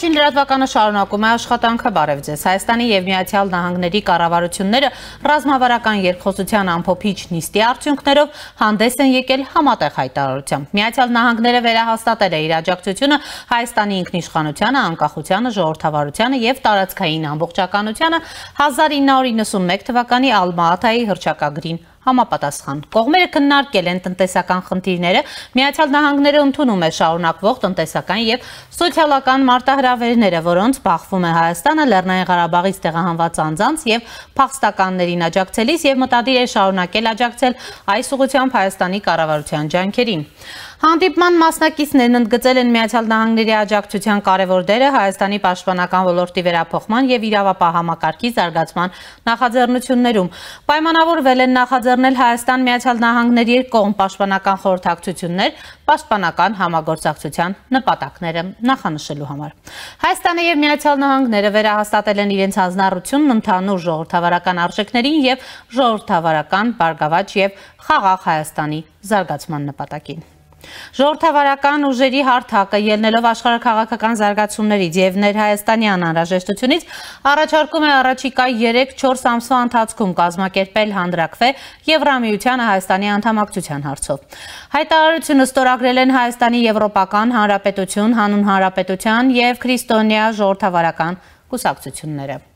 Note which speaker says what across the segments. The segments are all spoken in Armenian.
Speaker 1: Առաջին լրատվականը շարունակում է աշխատանքը բարև ձեզ։ Հայաստանի եւ Միացյալ Նահանգների կառավարությունները ռազմավարական երկխոսության ամփոփիչ նիստի արդյունքներով հանդես են եկել համատեղ հայտարարությամբ։ Միացյալ Նահանգները վերահաստատել է իր աջակցությունը Հայաստանի ինքնիշխանությանը, անկախությանը, ժողովրդավարությանը եւ տարածքային ամբողջականությանը 1991 թվականի Ալմա-Աթայի հրճակագրին համապատասխան։ Կողմերը քննարկել են տնտեսական խնդիրները, Միացյալ Նահանգները ընդունում է շարունակվող տնտեսական եւ սոցիալական մարտահրավերները, որոնց բախվում է Հայաստանը Լեռնային Ղարաբաղից տեղահանված անձանց եւ փախստականներին աջակցելիս եւ մտադիր է շարունակել աջակցել այս ուղղությամբ Հայաստանի կառավարության ջանքերին։ Հանդիպման մասնակիցներն ընդգծել են Միացյալ Նահանգների աջակցության կարևոր դերը Հայաստանի պաշտպանական ոլորտի վերափոխման եւ իրավապահ համակարգի զարգացման նախաձեռնություններում։ Պայմանավորվել են նախաձեռնել Հայաստան Միացյալ Նահանգների կողմ պաշտպանական խորհրդակցություններ պաշտպանական համագործակցության նպատակները նախանշելու համար։ Հայաստանը եւ Միացյալ Նահանգները վերահաստատել են իրենց հանձնառությունն ընդհանուր ժողովրդավարական արժեքներին եւ ժողովրդավարական բարգավաճ եւ խաղաղ Հայաստանի զարգացման նպատակին։ Ժողովրդավարական ուժերի հարթակը ելնելով աշխարհակաղակական զարգացումներից եւ ներհայաստանյան անհրաժեշտությունից առաջարկում է առաջիկա 3-4 ամսվա ընթացքում կազմակերպել հանդրակվե Եվրամիությանը Հայաստանի անդամակցության հարցով։ Հայտարարությունը ստորագրել են Հայաստանի Եվրոպական Հանրապետություն, Հանուն Հանրապետության եւ Քրիստոնյա ժողովրդավարական կուսակցությունները։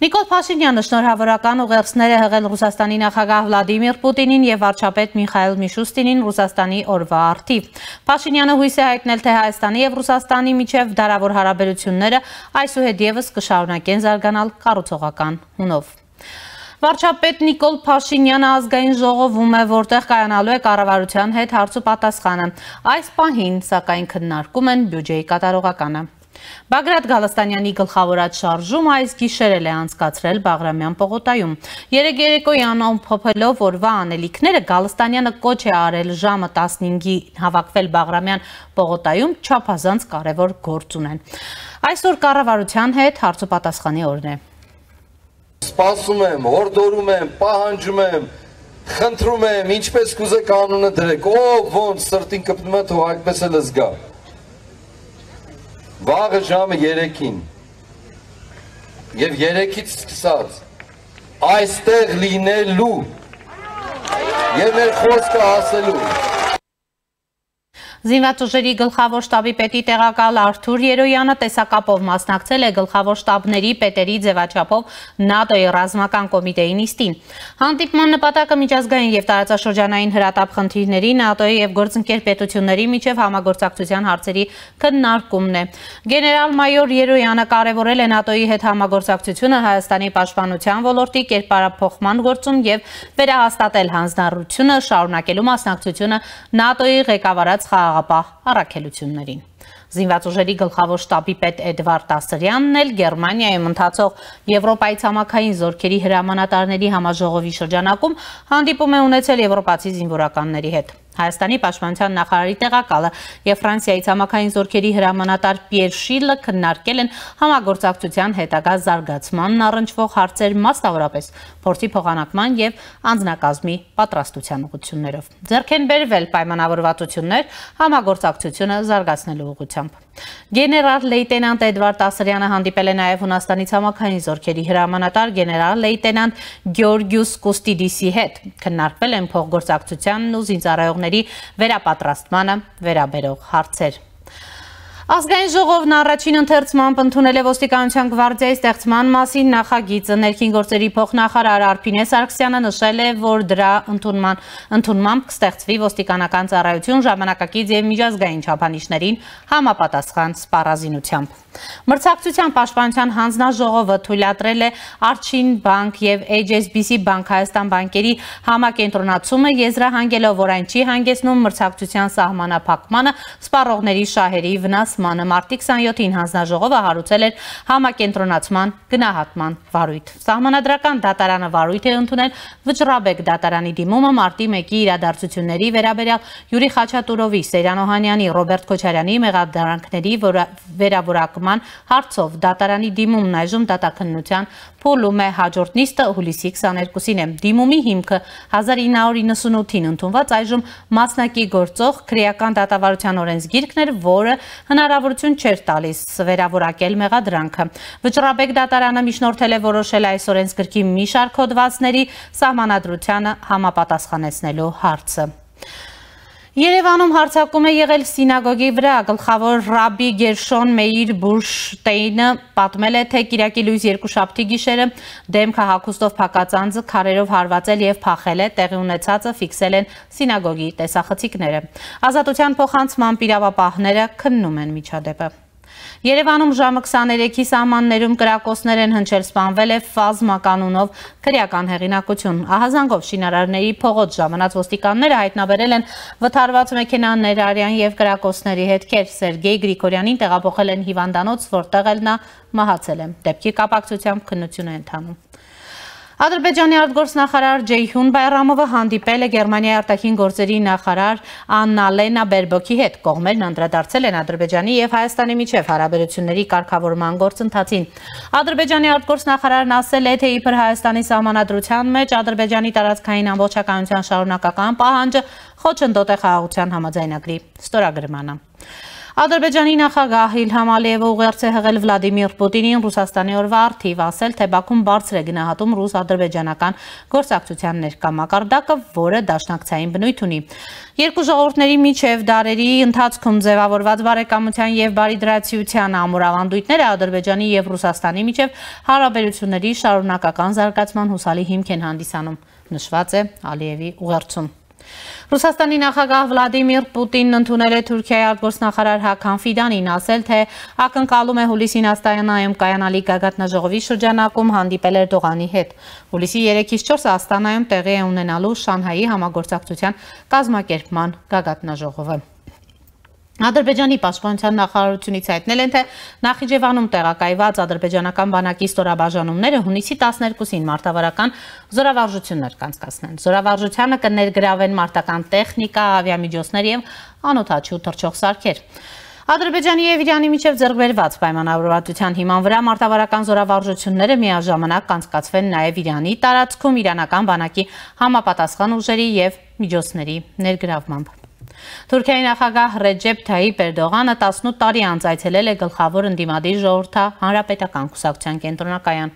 Speaker 1: Նիկոլ Փաշինյանը շնորհավորական ուղերձներ է հղել Ռուսաստանի նախագահ Վլադիմիր Պուտինին եւ վարչապետ Միխայել Միշուստինին Ռուսաստանի օրվա արդիվ։ Փաշինյանը հույս է հայտնել, թե Հայաստանի եւ Ռուսաստանի միջև դարավոր հարաբերությունները այսուհետ եւս կշարունակեն զարգանալ կառուցողական հունով։ Վարչապետ Նիկոլ Փաշինյանը ազգային ժողովում է, որտեղ կայանալու է կառավարության հետ հարցու պատասխանը։ Այս պահին, սակայն քննարկում են բյուջեի կատարողականը։ Բագրատ Գալստանյանի գլխավորած շարժում այս գիշերել է անցկացրել Բաղրամյան պողոտայում։ Երեկ երեկոյան ամփոփելով օրվա անելիքները Գալստանյանը կոչ է արել ժամը 15-ի հավաքվել Բաղրամյան պողոտայում չափազանց կարևոր գործ ունեն։ Այսօր կառավարության հետ հարցոպատասխանի օրն է։
Speaker 2: Սպասում եմ, հորդորում եմ, պահանջում եմ, խնդրում եմ, ինչպես կուզեք անունը դրեք, ով ոնց սրտին կպնում է, թող այդպես էլ զգա վաղը ժամը 3-ին եւ 3-ից սկսած այստեղ լինելու եւ մեր խոսքը ասելու
Speaker 1: Զինված ուժերի գլխավոր շտաբի պետի տեղակալ Արթուր Երոյանը տեսակապով մասնակցել է գլխավոր շտաբների պետերի ձևաչափով ՆԱՏՕ-ի ռազմական կոմիտեի նիստին։ Հանդիպման նպատակը միջազգային եւ տարածաշրջանային հրատապ խնդիրների ՆԱՏՕ-ի եւ գործընկեր պետությունների միջև համագործակցության հարցերի քննարկումն է։ Գեներալ-մայոր Երոյանը կարևորել է ՆԱՏՕ-ի հետ համագործակցությունը Հայաստանի պաշտպանության ոլորտի կերպարափոխման գործում եւ վերահաստատել հանձնառությունը շարունակելու մասնակցությունը ՆԱՏՕ-ի ղեկավարած խաղ խաղաղապահ առաքելություններին։ Զինված ուժերի գլխավոր շտաբի պետ Էդվարդ Ասրյանն էլ Գերմանիայում ընթացող Եվրոպայի ցամաքային զորքերի հրամանատարների համաժողովի շրջանակում հանդիպում է ունեցել եվրոպացի զինվորականների հետ։ Հայաստանի պաշտպանության նախարարի տեղակալը եւ Ֆրանսիայի ցամաքային զորքերի հրամանատար Պիեր Շիլը քննարկել են համագործակցության հետագա զարգացմանն առնչվող հարցեր մասնավորապես փորձի փոխանակման եւ անձնակազմի պատրաստության ուղղություններով։ Ձեռք են բերվել պայմանավորվածություններ համագործակցությունը զարգացնելու ուղղությամբ։ Գեներալ լեյտենանտ Էդվարդ Ասրյանը հանդիպել է նաև Հունաստանի ցամաքային զորքերի հրամանատար գեներալ լեյտենանտ Գյորգյուս Կուստիդիսի հետ։ Քննարկվել են փոխգործակցությանն ու զինծառայողների վերապատրաստմանը վերաբերող հարցեր։ Ազգային ժողովն առաջին ընթերցմամբ ընդունել է ոստիկանության գվարդիայի ստեղծման մասին նախագիծը։ Ներքին գործերի փոխնախարար Արփինե Սարգսյանը նշել է, որ դրա ընդունման ընդունմամբ կստեղծվի ոստիկանական ծառայություն ժամանակակից եւ միջազգային չափանիշներին համապատասխան սպառազինությամբ։ Մրցակցության պաշտպանության հանձնաժողովը թույլատրել է Արչին բանկ եւ HSBC բանկ Հայաստան բանկերի համակենտրոնացումը եզրահանգելով, որ այն չի հանգեցնում մրցակցության սահմանափակմանը, սպառողների շահերի վնաս ստեղծմանը մարտի 27-ին հանձնաժողովը հարուցել էր համակենտրոնացման գնահատման վարույթ։ Սահմանադրական դատարանը վարույթ է ընդունել Վճռաբեկ դատարանի դիմումը մարտի 1-ի իրադարձությունների վերաբերյալ Յուրի Խաչատուրովի, Սերյան Օհանյանի, Ռոբերտ Քոչարյանի մեղադրանքների վերավորակման հարցով դատարանի դիմումն այժմ դատաքննության փոլում է հաջորդ նիստը հուլիսի 22-ին է։ Դիմումի հիմքը 1998-ին ընդունված այժմ մասնակի գործող քրեական դատավարության օրենսգիրքն էր, որը հնար հնարավորություն չէր տալիս վերավորակել մեղադրանքը։ Վճռաբեկ դատարանը միջնորդել է որոշել այս օրենսգրքի մի շարք հոդվածների սահմանադրությանը համապատասխանեցնելու հարցը։ Երևանում հարցակում է եղել սինագոգի վրա, գլխավոր ռաբի գերշոն մեիր բուրշտեինը պատմել է, թե կիրակի լույս երկու շապտի գիշերը դեմքը հակուստով պակածանձը կարերով հարվածել և պախել է, տեղի ունեցածը վիկսել են սինագոգի տեսախցիքները։ Ազատության փոխանցման պիրավապահները կննում են միջադեպը։ Երևանում ժամը 23-ի սահմաններում կրակոցներ են հնչել սպանվել է ֆազմա կանունով քրեական հեղինակություն։ Ահազանգով շինարարների փողոց ժամանած ոստիկանները հայտնաբերել են վթարված մեքենաներ արյան եւ կրակոցների հետքեր։ Սերգեյ Գրիգորյանին տեղափոխել են հիվանդանոց, որտեղ էլ նա մահացել է։ Դեպքի կապակցությամբ քննություն է ընթանում։ Ադրբեջանի արտգործնախարար Ջեյհուն Բայրամովը հանդիպել է Գերմանիայի արտաքին գործերի նախարար Աննալենա Բերբոքի հետ։ Կողմերն անդրադարձել են Ադրբեջանի եւ Հայաստանի միջև հարաբերությունների կարգավորման գործընթացին։ Ադրբեջանի արտգործնախարարն ասել է, թե իբր Հայաստանի սահմանադրության մեջ Ադրբեջանի տարածքային ամբողջականության շարունակական պահանջը խոչընդոտ է խաղաղության համաձայնագրի ստորագրմանը։ Ադրբեջանի նախագահ Իլհամ Ալիևը ուղերձ է հղել Վլադիմիր Պուտինին Ռուսաստանի օրվա արդիվ, ասել, թե Բաքուն բարձր է գնահատում ռուս-ադրբեջանական գործակցության ներկա մակարդակը, որը դաշնակցային բնույթ ունի։ Երկու ժողովուրդների միջև դարերի ընթացքում ձևավորված բարեկամության եւ բարիդրացիության ամուրավանդույթները Ադրբեջանի եւ Ռուսաստանի միջև հարաբերությունների շարունակական զարգացման հուսալի հիմք են հանդիսանում, նշված է Ալիևի ուղերձում։ Ռուսաստանի նախագահ Վլադիմիր Պուտինն ընդունել է Թուրքիայի արտգործնախարար Հական Ֆիդանին, ասել թե ակնկալում է հուլիսին Աստանայում կայանալի գագաթնաժողովի շրջանակում հանդիպել Էրդողանի հետ։ Հուլիսի 3-ից 4-ը Աստանայում տեղի է ունենալու Շանհայի համագործակցության կազմակերպման գագաթնաժողովը։ Ադրբեջանի պաշտպանության նախարարությունից հայտնել են, թե Նախիջևանում տեղակայված ադրբեջանական բանակի ստորաբաժանումները հունիսի 12-ին մարտավարական զորավարժություններ կանցկացնեն։ Զորավարժությանը կներգրավեն մարտական տեխնիկա, ավիամիջոցներ եւ անօթաչու թռչող սարքեր։ Ադրբեջանի եւ Իրանի միջև ձեռքբերված պայմանավորվածության հիման վրա մարտավարական զորավարժությունները միաժամանակ կանցկացվեն նաեւ Իրանի տարածքում իրանական բանակի համապատասխան ուժերի եւ միջոցների ներգրավմամբ։ Թուրքիայի նախագահ Ռեջեփ Թայիպ Էրդողանը 18 տարի անց այցելել է գլխավոր ընդդիմադիր ժողովրդա հանրապետական կուսակցության կենտրոնակայան։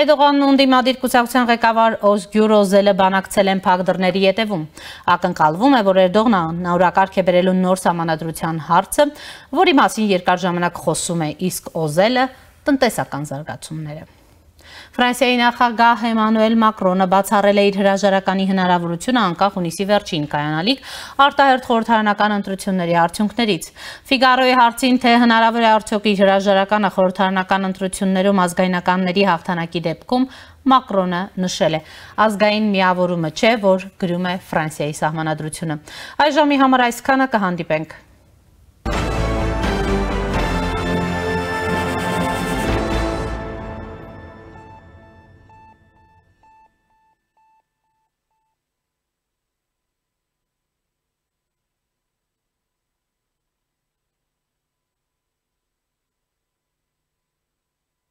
Speaker 1: Էրդողանն ու ընդդիմադիր կուսակցության ղեկավար Օզգյուր Օզելը բանակցել են փակ դռների ետևում։ Ակնկալվում է, որ Էրդողնը օրակարգ է բերելու նոր համանadrության հարցը, որի մասին երկար ժամանակ խոսում է, իսկ Օզելը տնտեսական զարգացումները։ Ֆրանսիայի նախագահ Էմանուել Մակրոնը բացառել է իր հրաժարականի հնարավորությունը անկախ հունիսի վերջին կայանալիք արտահերթ խորհրդարանական ընտրությունների արդյունքներից։ Ֆիգարոյի հարցին, թե հնարավոր է արդյոք իր հրաժարականը խորհրդարանական ընտրություններում ազգայնականների հաղթանակի դեպքում Մակրոնը նշել է. ազգային միավորումը չէ, որ գրում է Ֆրանսիայի սահմանադրությունը։ Այս ժամի համար այսքանը կհանդիպենք